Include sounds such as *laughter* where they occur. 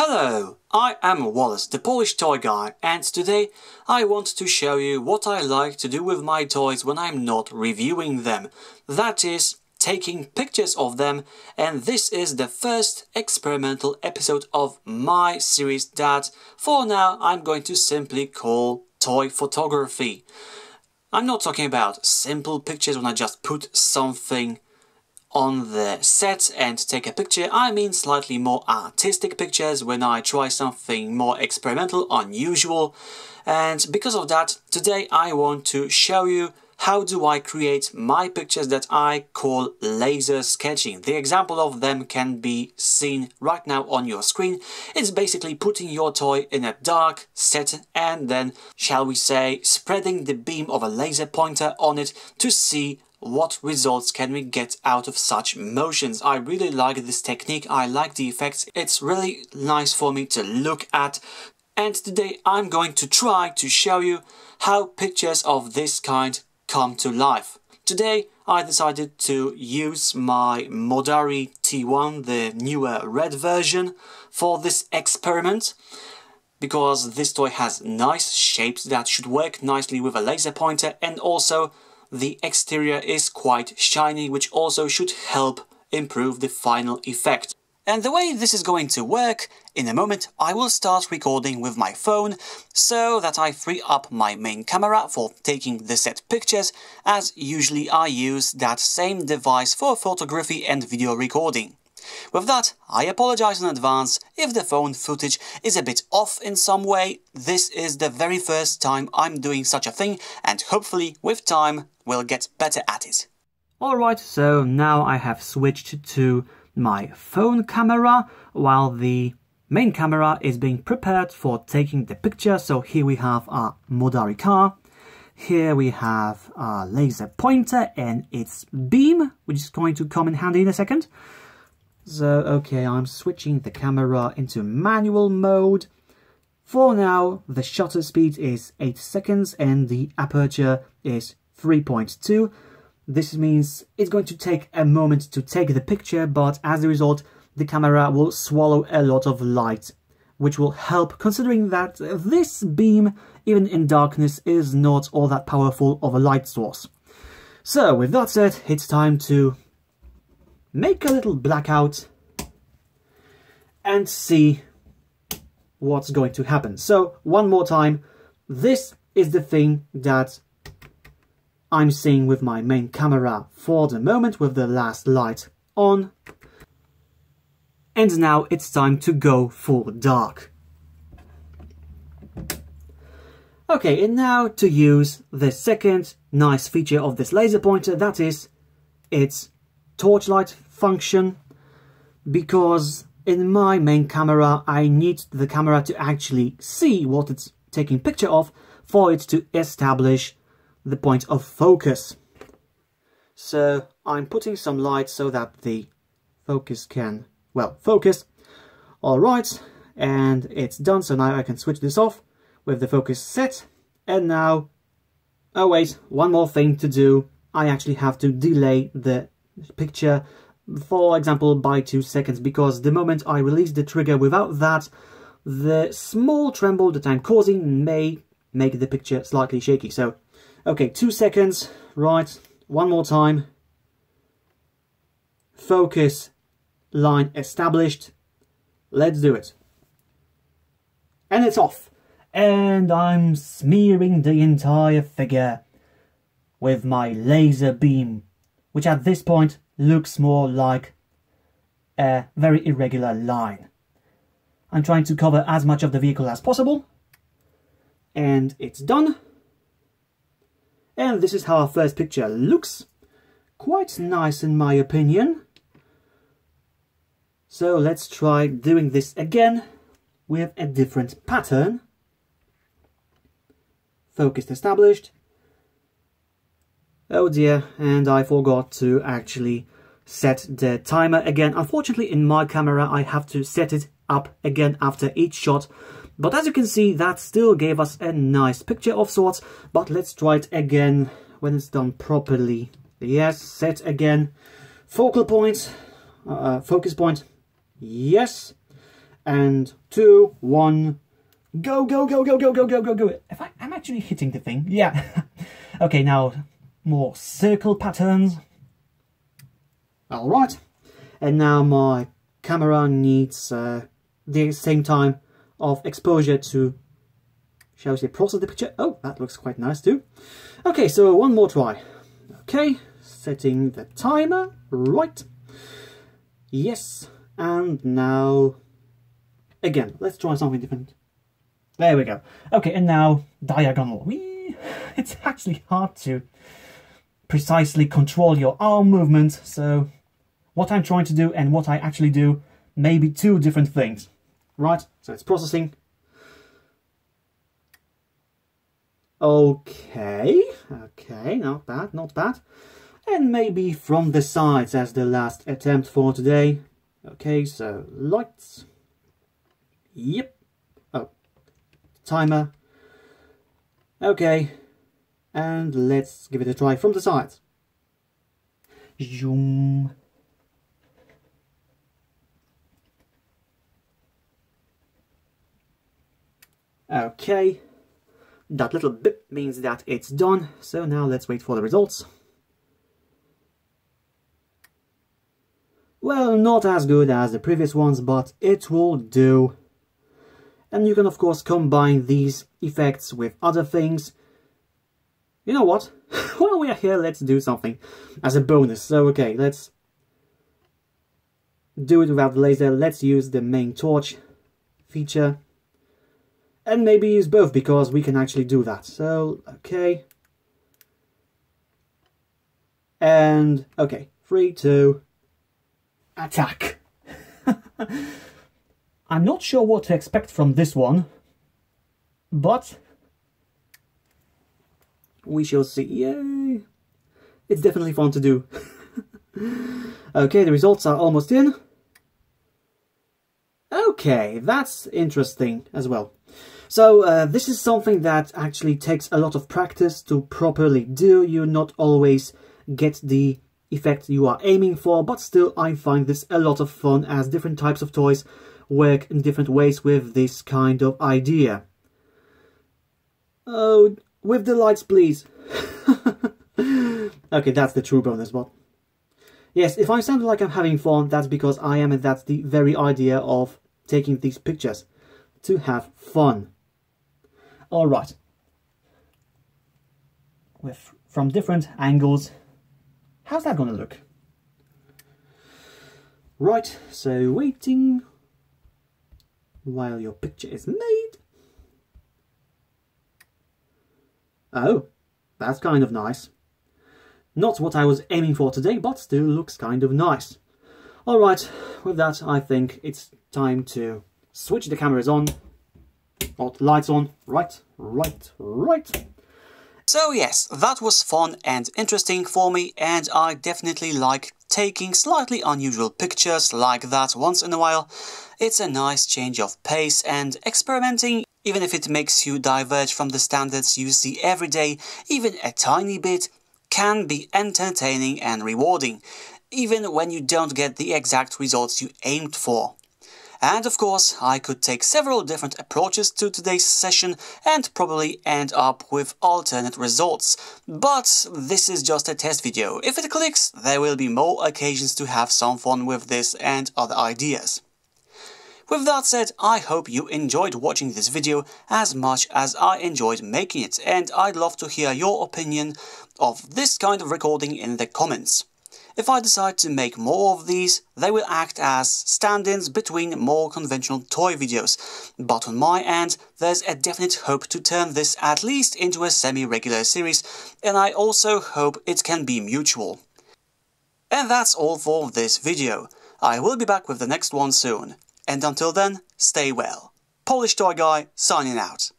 Hello, I am Wallas, the Polish toy guy, and today I want to show you what I like to do with my toys when I'm not reviewing them. That is, taking pictures of them, and this is the first experimental episode of my series that, for now, I'm going to simply call Toy Photography. I'm not talking about simple pictures when I just put something on the set and take a picture, I mean slightly more artistic pictures when I try something more experimental, unusual. And because of that, today I want to show you how do I create my pictures that I call laser sketching. The example of them can be seen right now on your screen. It's basically putting your toy in a dark set and then, shall we say, spreading the beam of a laser pointer on it to see what results can we get out of such motions. I really like this technique, I like the effects, it's really nice for me to look at and today I'm going to try to show you how pictures of this kind come to life. Today I decided to use my Modarri T1, the newer red version, for this experiment because this toy has nice shapes that should work nicely with a laser pointer and also the exterior is quite shiny, which also should help improve the final effect. And the way this is going to work, in a moment I will start recording with my phone, so that I free up my main camera for taking the set pictures, as usually I use that same device for photography and video recording. With that, I apologize in advance if the phone footage is a bit off in some way. This is the very first time I'm doing such a thing and hopefully with time we'll get better at it. Alright, so now I have switched to my phone camera while the main camera is being prepared for taking the picture. So here we have our Modarri car. Here we have our laser pointer and its beam, which is going to come in handy in a second. So, okay, I'm switching the camera into manual mode. For now, the shutter speed is 8 seconds and the aperture is 3.2. This means it's going to take a moment to take the picture, but as a result, the camera will swallow a lot of light, which will help considering that this beam, even in darkness, is not all that powerful of a light source. So, with that said, it's time to make a little blackout and see what's going to happen. So, one more time, this is the thing that I'm seeing with my main camera for the moment with the last light on. And now it's time to go for dark. Okay, and now to use the second nice feature of this laser pointer, that is its torchlight function, because in my main camera I need the camera to actually see what it's taking picture of for it to establish the point of focus. So I'm putting some light so that the focus can, well, focus. Alright, and it's done, so now I can switch this off with the focus set. And now, oh wait, one more thing to do. I actually have to delay the picture, for example, by two seconds, because the moment I release the trigger without that, the small tremble that I'm causing may make the picture slightly shaky. So Okay, two seconds. Right, one more time. Focus line established. Let's do it. And it's off. And I'm smearing the entire figure with my laser beam, which at this point looks more like a very irregular line. I'm trying to cover as much of the vehicle as possible. And it's done. And this is how our first picture looks. Quite nice in my opinion. So let's try doing this again with a different pattern. Focused established. Oh dear, and I forgot to actually set the timer again. Unfortunately, in my camera, I have to set it up again after each shot but as you can see, that still gave us a nice picture of sorts. But let's try it again when it's done properly. Yes, set again. Focal point, uh, focus point, yes. and two, one, go, go, go, go, go, go, go, go, go. If I, I'm actually hitting the thing, yeah. *laughs* okay, now more circle patterns. All right, and now my camera needs uh, the same time of exposure to, shall we say, process the picture. Oh, that looks quite nice too. Okay, so one more try. Okay, setting the timer, right. Yes, and now, again, let's try something different. There we go. Okay, and now diagonal. Whee! *laughs* It's actually hard to precisely control your arm movement, so what I'm trying to do and what I actually do may be two different things. Right, so it's processing. Okay, okay, not bad, not bad. And maybe from the sides as the last attempt for today. Okay, so lights. Yep. Oh, timer. Okay, and let's give it a try from the sides. Zoom. Okay, that little bit means that it's done, so now let's wait for the results. Well, not as good as the previous ones, but it will do. And you can of course combine these effects with other things. You know what? *laughs* While we are here, let's do something as a bonus. So okay, let's do it without the laser. Let's use the main torch feature and maybe use both because we can actually do that. So, okay. And, okay, three, two, attack. *laughs* I'm not sure what to expect from this one, but we shall see. Yay! It's definitely fun to do. *laughs* okay, the results are almost in. Okay, that's interesting as well. So uh, this is something that actually takes a lot of practice to properly do. You not always get the effect you are aiming for, but still I find this a lot of fun as different types of toys work in different ways with this kind of idea. Oh, with the lights please. *laughs* okay, that's the true bonus but Yes, if I sound like I'm having fun, that's because I am and that's the very idea of taking these pictures. To have fun. All right. With from different angles. How's that going to look? Right, so waiting while your picture is made. Oh, that's kind of nice. Not what I was aiming for today, but still looks kind of nice. Alright, with that I think it's time to switch the cameras on Got lights on. Right, right, right. So yes, that was fun and interesting for me and I definitely like taking slightly unusual pictures like that once in a while. It's a nice change of pace and experimenting even if it makes you diverge from the standards you see every day, even a tiny bit, can be entertaining and rewarding, even when you don't get the exact results you aimed for. And of course, I could take several different approaches to today's session and probably end up with alternate results. But this is just a test video. If it clicks, there will be more occasions to have some fun with this and other ideas. With that said, I hope you enjoyed watching this video as much as I enjoyed making it and I'd love to hear your opinion of this kind of recording in the comments. If I decide to make more of these, they will act as stand-ins between more conventional toy videos, but on my end, there's a definite hope to turn this at least into a semi-regular series, and I also hope it can be mutual. And that's all for this video. I will be back with the next one soon, and until then, stay well. Polish Toy Guy, signing out.